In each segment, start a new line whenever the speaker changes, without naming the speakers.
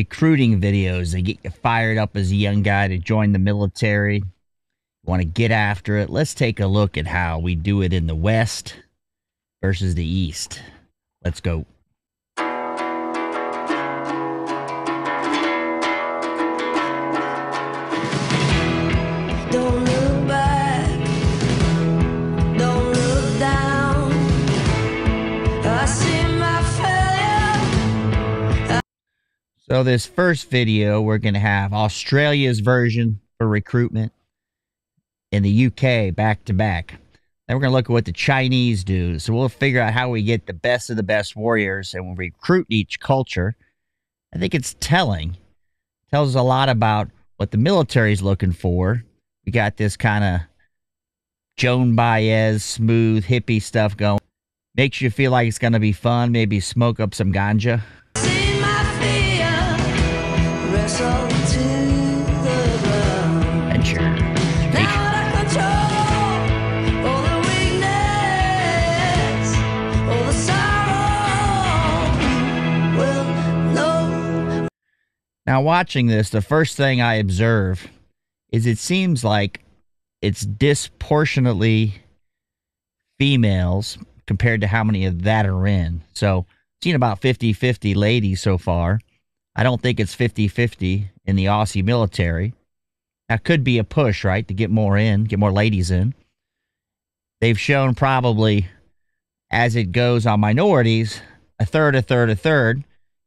recruiting videos. They get you fired up as a young guy to join the military. Want to get after it. Let's take a look at how we do it in the West versus the East. Let's go. So, this first video, we're going to have Australia's version for recruitment in the UK back to back. Then we're going to look at what the Chinese do. So, we'll figure out how we get the best of the best warriors and we'll recruit each culture. I think it's telling. tells us a lot about what the military is looking for. We got this kind of Joan Baez, smooth, hippie stuff going. Makes you feel like it's going to be fun. Maybe smoke up some ganja.
Now,
watching this, the first thing I observe is it seems like it's disproportionately females compared to how many of that are in. So, seen about 50 50 ladies so far. I don't think it's 50 50 in the Aussie military. That could be a push, right, to get more in, get more ladies in. They've shown probably as it goes on minorities, a third, a third, a third.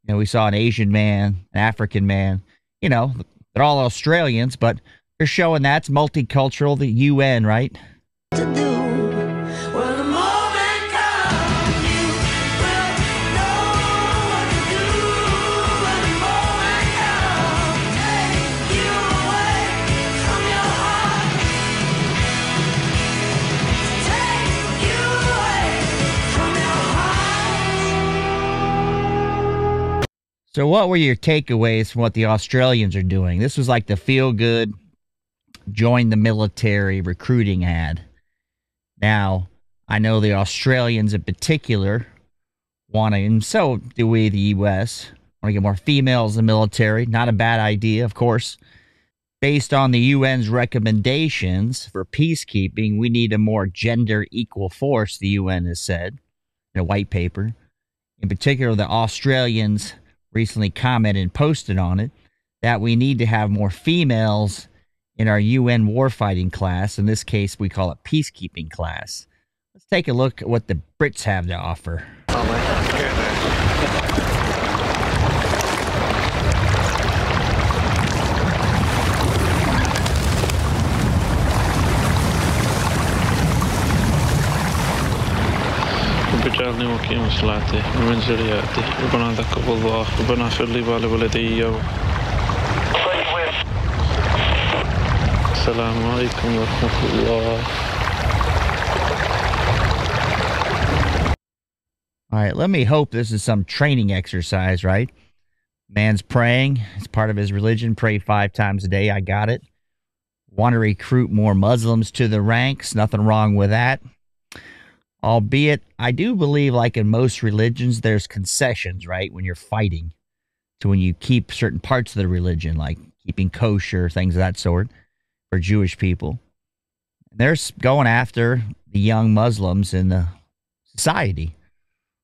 You know, we saw an Asian man, an African man. You know, they're all Australians, but they're showing that's multicultural. The UN, right? So, what were your takeaways from what the Australians are doing? This was like the feel good, join the military recruiting ad. Now, I know the Australians in particular want to, and so do we, the U.S., want to get more females in the military. Not a bad idea, of course. Based on the UN's recommendations for peacekeeping, we need a more gender equal force, the UN has said in a white paper. In particular, the Australians recently commented and posted on it that we need to have more females in our UN warfighting class. In this case, we call it peacekeeping class. Let's take a look at what the Brits have to offer.
Oh مقيم صلاتي ومن ذرياتي ربنا ذكر الله ربنا اغفر لي ولوالدي السلام عليكم ورحمة الله
All right, let me hope this is some training exercise, right? Man's praying. It's part of his religion. Pray five times a day. I got it. Want to recruit more Muslims to the ranks. Nothing wrong with that. Albeit, I do believe, like in most religions, there's concessions, right? When you're fighting. So when you keep certain parts of the religion, like keeping kosher, things of that sort, for Jewish people. They're going after the young Muslims in the society.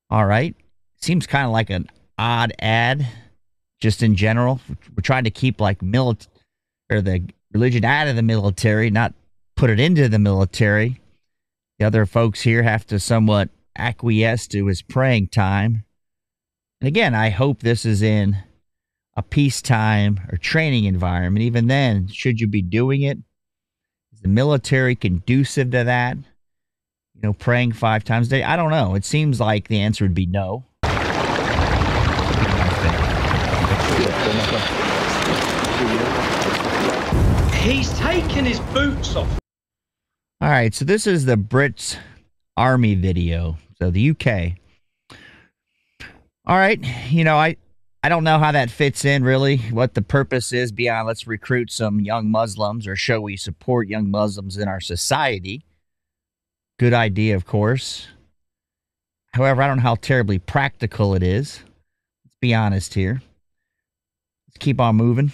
All right. Seems kind of like an odd ad, just in general. We're trying to keep like milit or the religion out of the military, not put it into the military. The other folks here have to somewhat acquiesce to his praying time. And again, I hope this is in a peacetime or training environment. Even then, should you be doing it? Is the military conducive to that? You know, praying five times a day? I don't know. It seems like the answer would be no.
He's taken his boots off.
All right, so this is the Brits Army video. So the UK. All right, you know, I I don't know how that fits in really, what the purpose is beyond let's recruit some young Muslims or show we support young Muslims in our society. Good idea, of course. However, I don't know how terribly practical it is. Let's be honest here. Let's keep on moving.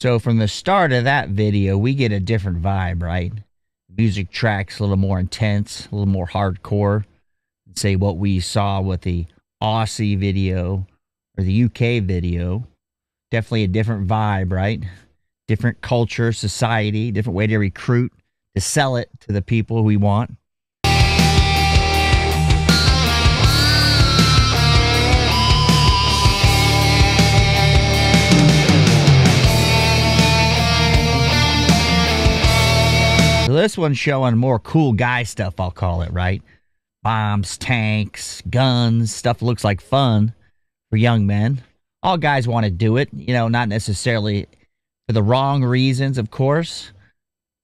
So from the start of that video, we get a different vibe, right? Music tracks a little more intense, a little more hardcore. Say what we saw with the Aussie video or the UK video. Definitely a different vibe, right? Different culture, society, different way to recruit, to sell it to the people we want. So this one's showing more cool guy stuff, I'll call it, right? Bombs, tanks, guns, stuff looks like fun for young men. All guys want to do it, you know, not necessarily for the wrong reasons, of course.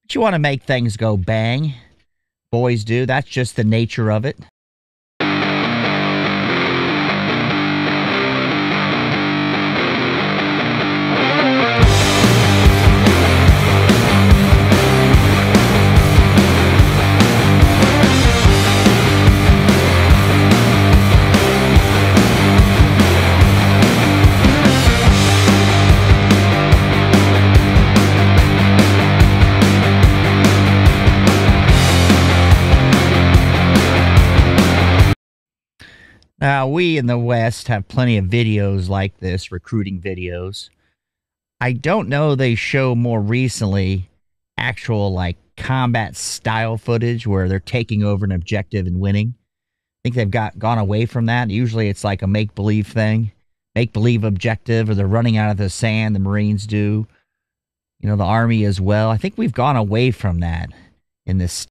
But you want to make things go bang. Boys do. That's just the nature of it. Now, we in the West have plenty of videos like this, recruiting videos. I don't know they show more recently actual like combat style footage where they're taking over an objective and winning. I think they've got gone away from that. Usually it's like a make believe thing, make believe objective, or they're running out of the sand, the Marines do. You know, the Army as well. I think we've gone away from that in this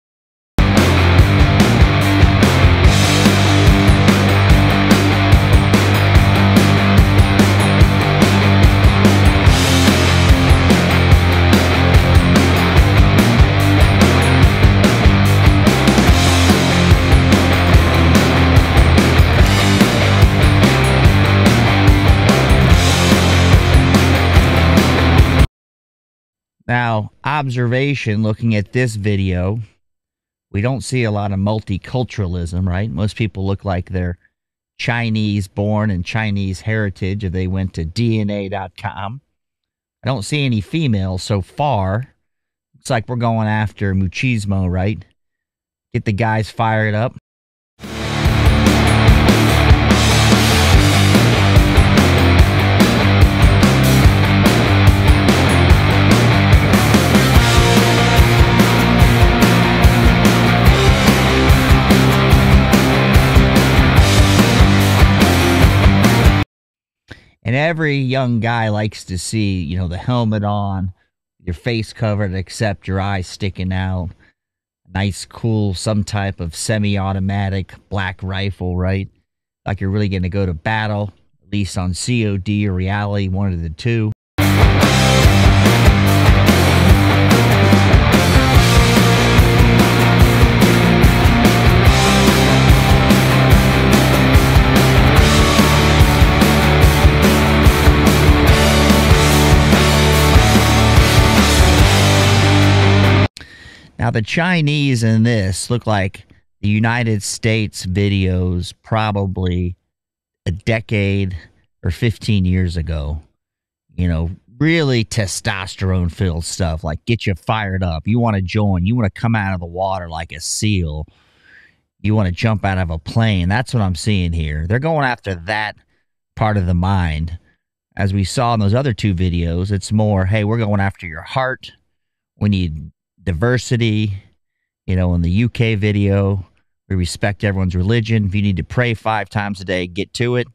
Now, observation looking at this video, we don't see a lot of multiculturalism, right? Most people look like they're Chinese born and Chinese heritage if they went to DNA.com. I don't see any females so far. Looks like we're going after machismo, right? Get the guys fired up. And every young guy likes to see, you know, the helmet on, your face covered except your eyes sticking out. Nice, cool, some type of semi automatic black rifle, right? Like you're really going to go to battle, at least on COD or reality, one of the two. Now, the Chinese in this look like the United States videos probably a decade or 15 years ago. You know, really testosterone filled stuff like get you fired up. You want to join, you want to come out of the water like a seal. You want to jump out of a plane. That's what I'm seeing here. They're going after that part of the mind. As we saw in those other two videos, it's more, hey, we're going after your heart. We need diversity. You know, in the UK video, we respect everyone's religion. If you need to pray five times a day, get to it.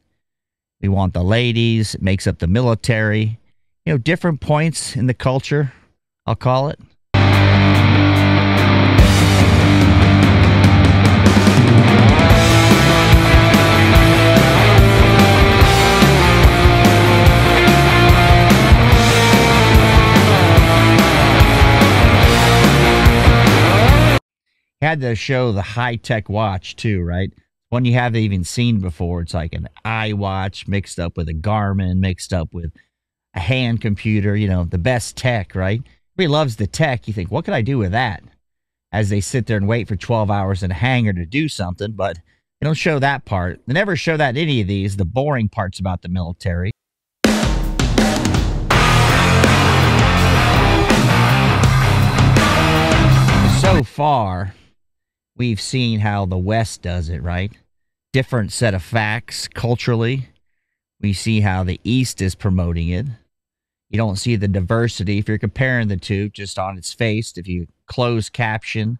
We want the ladies, it makes up the military. You know, different points in the culture, I'll call it. Had to show the high tech watch too, right? one you haven't even seen before. It's like an iWatch mixed up with a Garmin, mixed up with a hand computer, you know, the best tech, right? Everybody loves the tech. You think, what could I do with that? As they sit there and wait for 12 hours in a hangar to do something, but they don't show that part. They never show that any of these, the boring parts about the military. So far, we've seen how the West does it, right? Different set of facts culturally. We see how the East is promoting it. You don't see the diversity. If you're comparing the two just on its face, if you close caption,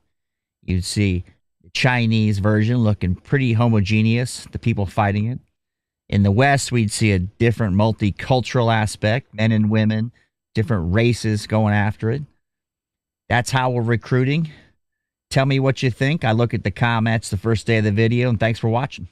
you'd see the Chinese version looking pretty homogeneous, the people fighting it. In the West, we'd see a different multicultural aspect, men and women, different races going after it. That's how we're recruiting. Tell me what you think. I look at the comments the first day of the video, and thanks for watching.